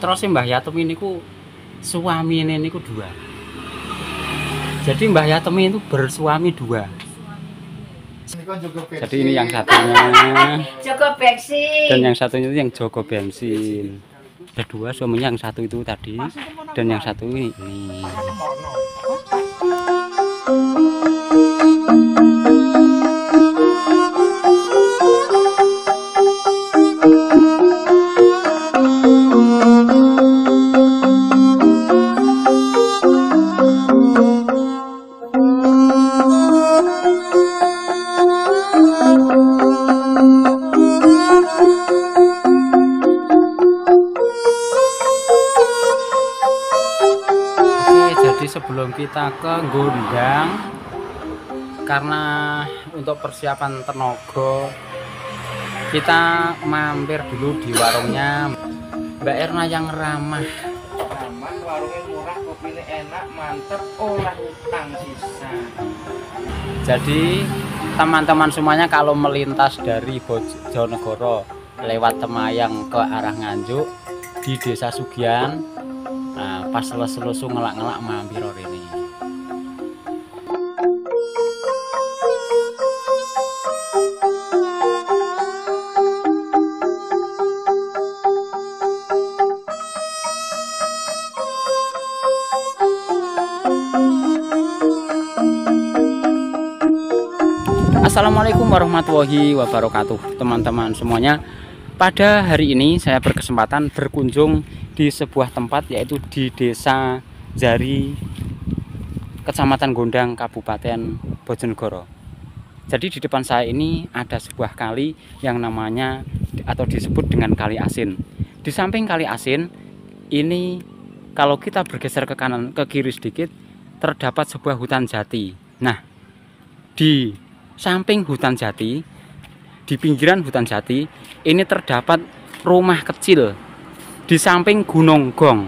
terus Mbah Yatem ini ku suami ini ku dua. Jadi Mbah Yatem itu bersuami dua. Jadi ini yang satunya. Joko bensin. dan yang satunya itu yang Joko bensin. Ada dua suaminya yang satu itu tadi. Dan yang satu ini, ini. Untuk persiapan tenaga kita mampir dulu di warungnya Mbak Erna yang ramah. aman warungnya murah kopinya enak mantep olah utang sisa Jadi teman-teman semuanya kalau melintas dari Bojonegoro lewat Temayang ke arah Nganjuk di Desa Sugian, nah pas selesai ngelak-ngelak mampir ini. Assalamualaikum warahmatullahi wabarakatuh teman-teman semuanya. Pada hari ini saya berkesempatan berkunjung di sebuah tempat yaitu di desa Jari Kecamatan Gondang Kabupaten Bojonegoro. Jadi di depan saya ini ada sebuah kali yang namanya atau disebut dengan kali asin. Di samping kali asin ini kalau kita bergeser ke kanan ke kiri sedikit terdapat sebuah hutan jati. Nah di samping hutan jati, di pinggiran hutan jati, ini terdapat rumah kecil di samping Gunung Gong.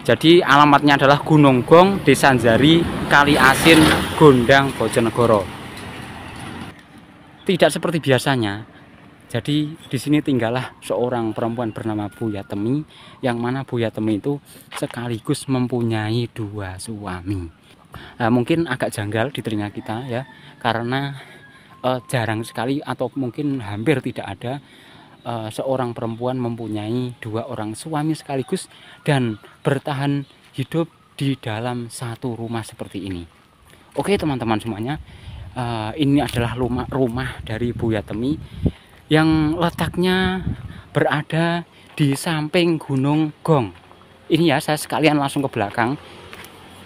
Jadi alamatnya adalah Gunung Gong, Desa Jari, Kali Asin, Gondang, Bojonegoro. Tidak seperti biasanya. Jadi di sini tinggallah seorang perempuan bernama Bu Yatemi, yang mana Bu Yatemi itu sekaligus mempunyai dua suami. Nah, mungkin agak janggal di telinga kita ya, karena eh, jarang sekali atau mungkin hampir tidak ada eh, seorang perempuan mempunyai dua orang suami sekaligus dan bertahan hidup di dalam satu rumah seperti ini. Oke teman-teman semuanya, eh, ini adalah rumah rumah dari Bu Yatemi yang letaknya berada di samping Gunung Gong. Ini ya saya sekalian langsung ke belakang.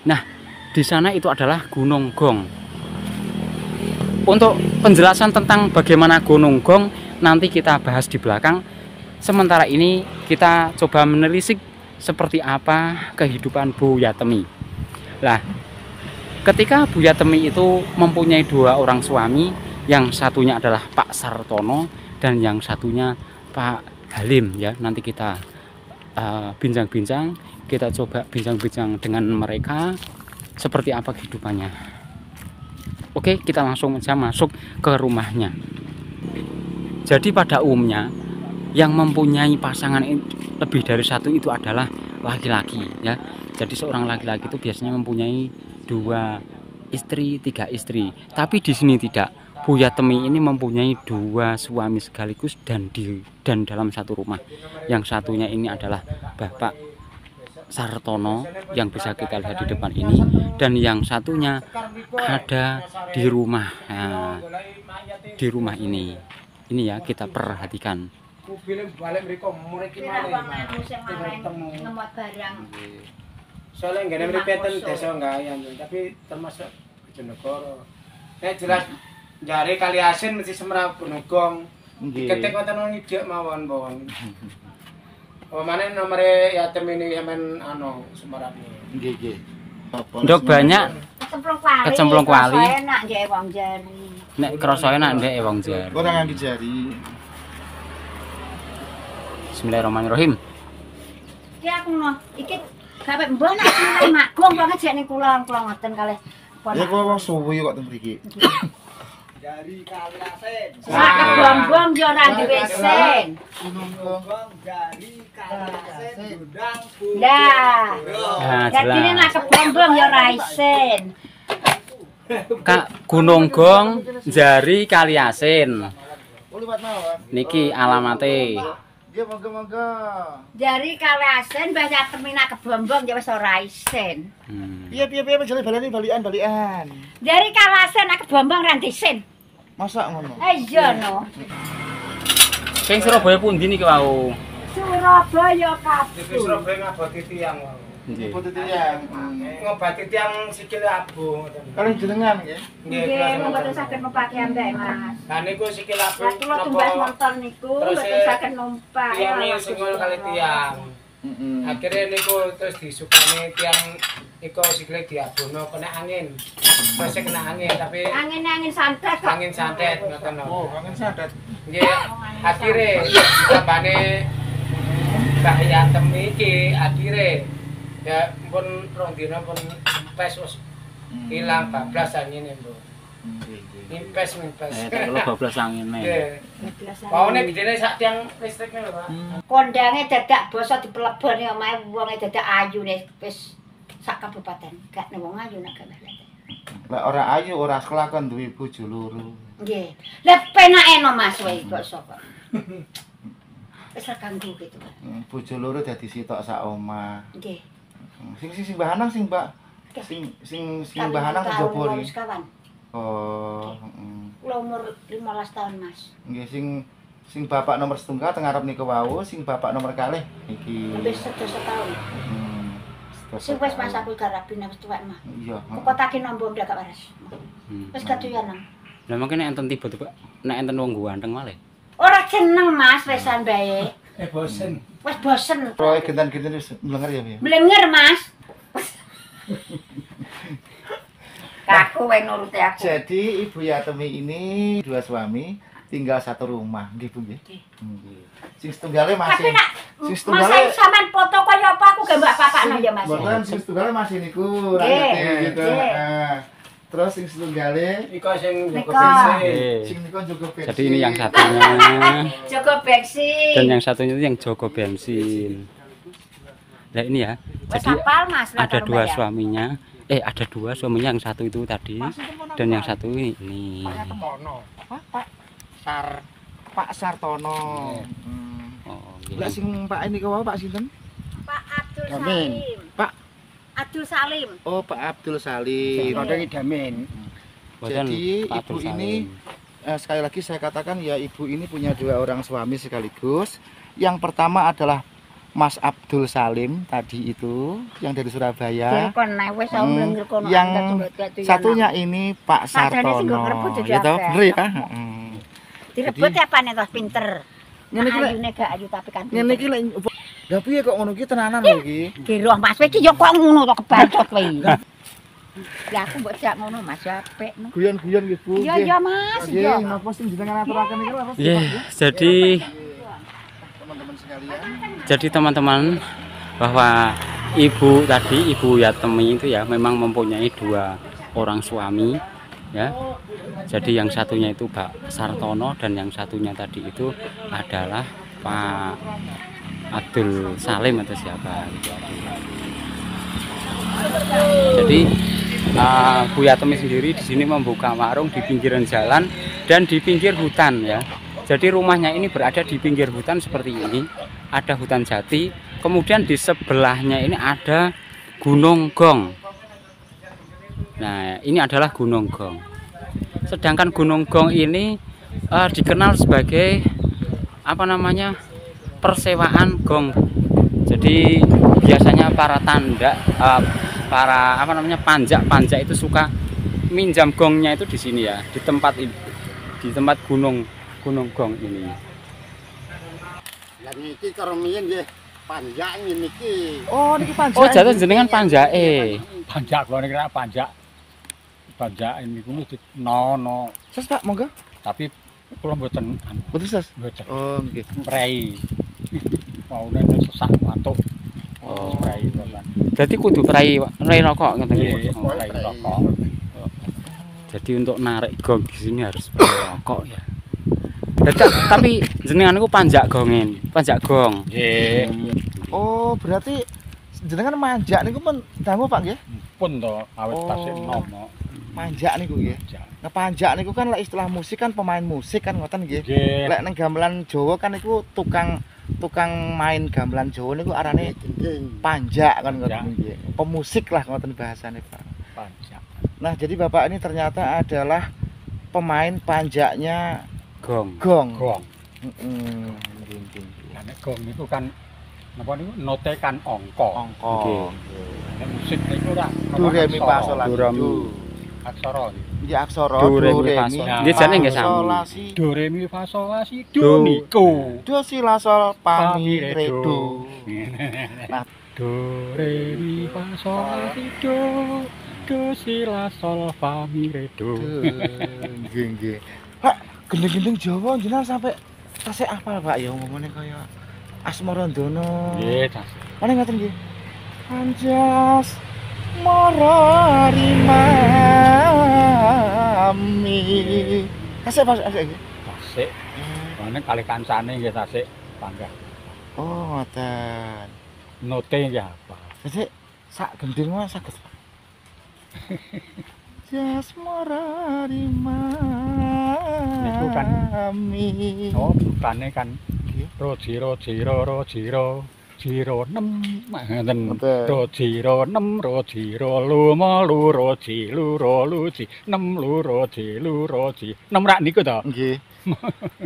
Nah di sana itu adalah Gunung Gong untuk penjelasan tentang bagaimana Gunung Gong nanti kita bahas di belakang. Sementara ini kita coba menelisik seperti apa kehidupan Bu Yatemi. Lah, ketika Bu Yatemi itu mempunyai dua orang suami, yang satunya adalah Pak Sartono dan yang satunya Pak Halim ya. Nanti kita uh, bincang-bincang, kita coba bincang-bincang dengan mereka seperti apa kehidupannya. Oke, kita langsung saja masuk ke rumahnya. Jadi pada umumnya yang mempunyai pasangan lebih dari satu itu adalah laki-laki ya. Jadi seorang laki-laki itu biasanya mempunyai dua istri, tiga istri. Tapi di sini tidak. Bu Yatemi ini mempunyai dua suami sekaligus dan di dan dalam satu rumah. Yang satunya ini adalah Bapak Sartono yang bisa kita lihat di depan ini. Dan yang satunya ada di rumah. Nah, di rumah ini. Ini ya kita perhatikan. Soalnya nggak ada meripeten desa nggak yang tapi termasuk Bojonegoro. Saya jelas jari kali asin mesti semerap gunugong ketik wonten wong ijek mawon mawon Oh, mana nomornya ya ini yamen ano semerap Nggih, nggih. Ndok banyak Kecemplung kuali. Kecemplung kuali. Kok Enak nggih wong jari. nek krasa enak ndek wong jar. Ora nganggo jari. Bismillahirrahmanirrahim. Iki aku no, iki gawe mbok nek sing magung banget jek ning kula kula ngoten kalih. Ya kok wong suwi kok teng mriki. jari kali asin Sak kebombong yo ora duwe sen. gunung jari Lah, Nah, jadi ini nak jelas. kebombong ya raisen. Kak Gunung Gong Jari Kaliasin. Oh. Niki alamate. Jadi kalasen bahasa temina kebombong ya wis ora isen. Hmm. Piye piye piye jare balani balian-balian. Jadi kalasen nak kebombong ra disin. Masa ngono? Eh iya no. Sing Surabaya pundi niki wau? Surabaya Iki kabeh. Surabaya ngaboti tiyang. wae. Nggih. Foto tiyang. Ngobati tiyang sikile abu. Kalau jenengan nggih. Nggih, mboten saged mepake ambek Mas. Lah niku sikil abu Lah kula tumbas motor niku Terus, mboten eh, saged numpak. Tiyang singul kali tiang. Heeh. Akhirnya niku terus disukani tiang iku sikile diabono kena angin. Terus kena angin tapi Angin-angin santet kok. angin santet ngoten Oh, lho. kangen sadet. Nggih, akhire tambane Mbah Yatem iki akhire ya pun rong dina pun pes wis ilang bablas angine, Bu. Nggih, nggih. Impes impes. Eh, kelo bablas angine. Nggih. Paune gedene sak tiang listriknya lho, Pak. Kondange dadak basa dipeleboni omahe wonge dadak ayune wis sak kabupaten. Gak ning wong ayu nak Lah ora ayu, ora kelakon duwe bojo loro. Nggih. Lah penake no Mas wae kok sapa. Wis ra ganggu gitu. Pak. Hmm, Bojo loro dadi sitok sak omah. Nggih. Hmm, Sing sing sing bahanang sing Mbak. Sing sing sing wis iki. kawan. Oh, heeh. Kula umur 15 tahun Mas. Nggih sing sing bapak nomor setunggal teng ngarep niku wau, sing bapak nomor kalih iki. Lebih sedasa tahun. Hmm. Sing wis Mas aku karabin wis tuwek mah. Iya, heeh. Kok taki nombong ndak gak waras. Hmm. Wis gaduyan nang. Lah mungkin nek enten tiba-tiba nek enten wong ganteng malih. Ora seneng Mas wesan bae. Eh bosen. Wis bosen. Roy gentan-gentan wis mlenger ya, ya. Blenger Mas. Kaku wae nuruti aku. Jadi Ibu Yatemi ini dua suami tinggal satu rumah, nggih Bu nggih. Nggih. Sing setunggalnya Tapi masih nak sing Mas setunggalnya sampean foto kaya apa aku gak mbak papakno ya Mas. Mboten sing setunggalnya masih niku ra Nggih, ngerti gitu. nggih. Terus sing setunggalnya Iko sing Niko. Nggih. sing niku juga bensin. Jadi ini yang satunya Joko bensin. dan yang satunya itu yang jogo bensin. Nah ini ya. Jadi Mas ada dua bayar. suaminya. Eh ada dua suaminya yang satu itu tadi dan yang satu ini. ini. Pak, Sar Pak Sartono. Hmm. Oh, Lah gitu. sing Pak ini kau Pak sinten? Pak Abdul. Salim. Pak Abdul Salim. Oh, Pak Abdul Salim. Damin. Boten, Jadi, Pak ibu Abdul ini Salim. Eh, sekali lagi saya katakan ya ibu ini punya dua orang suami sekaligus. Yang pertama adalah Mas Abdul Salim tadi itu yang dari Surabaya. Hmm, yang Satunya ini Pak Sartono. jadi Ya toh, bener ya? Heeh. Direbut apa nih toh pinter. Ngene iki gak ayu tapi kan. ngene iki lek Lah piye kok ngono iki tenanan lho iki? Giroh Mas iki yo kok ngono to kebacot kowe. Ya aku mbok jak ngono Mas ya apik. no. Guyon-guyon gitu. Iya iya Mas, Nggih, iya. napa sing jenengan aturaken iki apa sih? Iya, jadi Teman-teman sekalian. jadi teman-teman bahwa ibu tadi ibu Yatemi itu ya memang mempunyai dua orang suami ya jadi yang satunya itu Pak Sartono dan yang satunya tadi itu adalah Pak Abdul Salim atau siapa gitu. jadi uh, Bu Yatemi sendiri di sini membuka warung di pinggiran jalan dan di pinggir hutan ya. Jadi rumahnya ini berada di pinggir hutan seperti ini. Ada hutan jati kemudian di sebelahnya ini ada Gunung Gong. Nah ini adalah Gunung Gong. Sedangkan Gunung Gong ini eh, dikenal sebagai apa namanya persewaan gong jadi biasanya para tanda eh, para apa namanya panjak-panjak itu suka minjam gongnya itu di sini ya di tempat ini di tempat gunung gunung gong ini. Oh, niki panjang. oh jatuh jenengan panjake panjak kalau kira panjak panjak ini di no no Ses Pak, monggo. tapi kula mboten anu, Betul, Ses. mboten Oh, nggih. prei mau nek sesak mantuk Oh. jadi kudu prai prai rokok ngoten Nggih, nggih. Oh, rokok jadi untuk narik gong di sini harus pakai rokok ya Dadi- tapi jenengan niku panjak gongen, panjak gong. Nggih. Oh, berarti jenengan manjak niku pun dangu Pak nggih? Pun to awet Oh. tasik nomo. Manjak niku nggih. Nah, panjak niku kan lek istilah musik kan pemain musik kan ngoten nggih. Nggih. Lek neng gamelan Jawa kan niku tukang tukang main gamelan Jawa niku arane panjak kan ngoten nggih. Pemusik lah ngoten bahasane Pak. Panjak. Nah, jadi Bapak ini ternyata adalah pemain panjaknya Gong. gong. Gong. Heeh. Lah nek gong niku kan napa niku note kan angka. Angka. Nggih. Nek musik niku ora Do re mi Aksara nggih. Nggih aksara Do, re, mi, fa, sol. Nggih, jane nggih sami. sol, la, si. Do re mi fa sol la si Do. niku. Do si la sol fa mi re do. do. Nah. Do re mi fa sol la si do. Do si la sol fa mi re do. Nggih nggih. Pak, gendeng-gendeng Jawa jenengan sampai tasik apal Pak ya ngomongnya kaya Asmarandono. Nggih, tas. Mana ngaten nggih? Anjas morari mami. Asik pas asik asik mana kali kancane ya asik bangga. Oh ngoten. Note ya apa? Asik sak gendir mah sakit Yes, morari mami. Oh, bukannya kan. Rojiro, jiro, rojiro. Ro, jiro jiro nem ngoten Ngoten. ro jiro nem ro jiro lu mo lu ro ji lu ro lu ji lu ro ji lu ro ji nem rak niku to Nggih.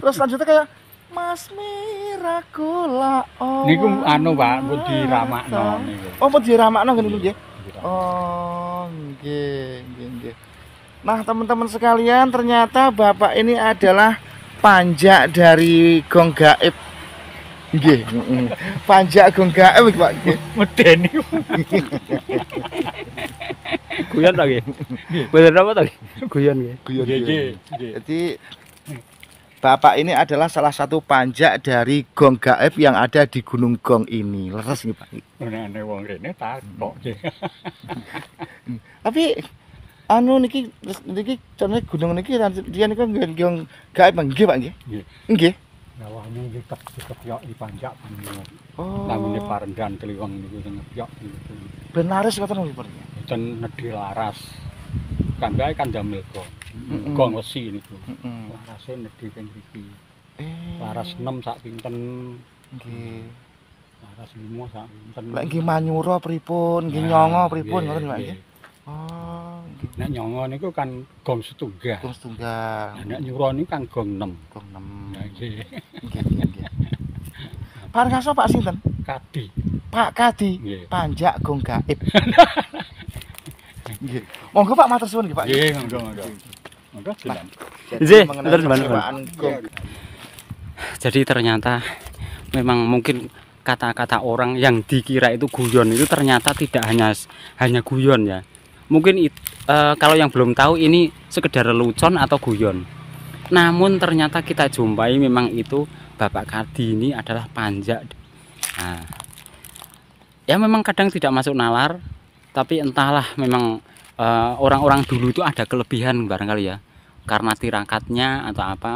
Terus lanjutnya kayak Mas Miracola oh. niku anu Pak pun diramakno niku Oh, pun diramakno ngene nggih. Oh, nggih, nggih, nggih. Nah, teman-teman sekalian, ternyata Bapak ini adalah panjak dari Gong Gaib. Nggih, heeh. Panjak Gong Gaib, Pak. Nggih. medeni Guyon ta nggih? Bener apa ta? Guyon nggih. Guyon, nggih Jadi Bapak ini adalah salah satu panjak dari Gong Gaib yang ada di Gunung Gong ini. Leres nih, Pak. nek wong rene takok nggih Tapi anu niki niki contohnya gunung niki dia niku nggih Gong Gaib nggih, Pak nggih. Nggih. Nggih. Lawangnya nggih tek tek yo dipanjak panjenengan Oh. parendan kliwong niku sing ngepyok niku Ben laris ngoten nggih, Pak. boten nedhi laras kan damel gong Mm-mm. gong wesi niku Heeh. larase nedhi teng mriki Eh. laras 6 sak pinten Nggih. laras 5 sak pinten Lek nggih manyura pripun, nggih nyongo pripun ngoten Pak nggih. Oh, nggih. nek nyongo niku kan gong setunggal Gong setunggal. Nah, nek nyuro niku kan gong 6 Gong 6. nah nggih Nggih, nggih, nggih. Pak sinten? kadi Pak Kadi. nggih Panjak Gong Gaib. Nggih. Monggo Pak matur suwun nggih Pak. nggih monggo monggo monggo silakan Jadi Nggih, bener, Gong Jadi ternyata memang mungkin kata-kata orang yang dikira itu guyon itu ternyata tidak hanya hanya guyon ya. Mungkin eh, kalau yang belum tahu ini sekedar lelucon atau guyon. Namun ternyata kita jumpai memang itu Bapak Kadi ini adalah panjak. Nah, ya memang kadang tidak masuk nalar, tapi entahlah memang eh, orang-orang dulu itu ada kelebihan barangkali ya, karena tirakatnya atau apa.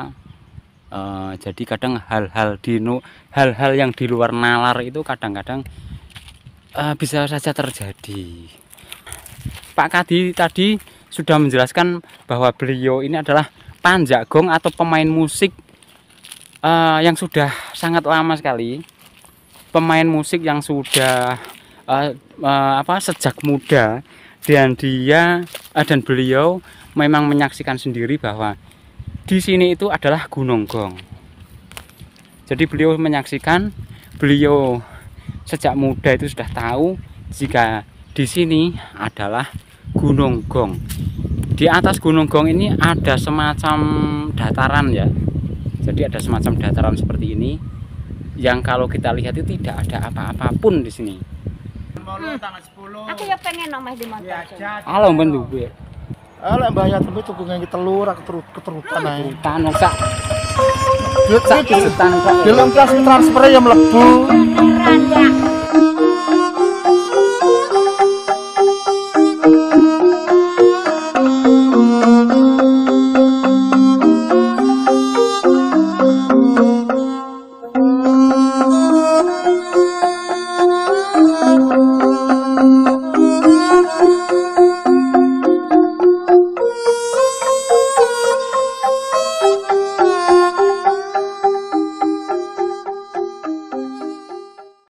Eh, jadi kadang hal-hal di hal-hal yang di luar nalar itu kadang-kadang eh, bisa saja terjadi. Pak Kadi tadi sudah menjelaskan bahwa beliau ini adalah panjak gong atau pemain musik eh, yang sudah sangat lama sekali. Pemain musik yang sudah eh, eh, apa sejak muda dan dia eh, dan beliau memang menyaksikan sendiri bahwa di sini itu adalah Gunung Gong. Jadi beliau menyaksikan, beliau sejak muda itu sudah tahu jika di sini adalah Gunung Gong. Di atas Gunung Gong ini ada semacam dataran ya. Jadi ada semacam dataran seperti ini yang kalau kita lihat itu tidak ada apa-apapun di sini. Aku ya pengen nomah di motor. Halo bentuk gue. Ah lek Mbah Yatem itu tuku ngi telur aku terus keterutan ae. Hutan sak Duit sak hutan kok. Dilem transfer ya mlebu. Beneran ya.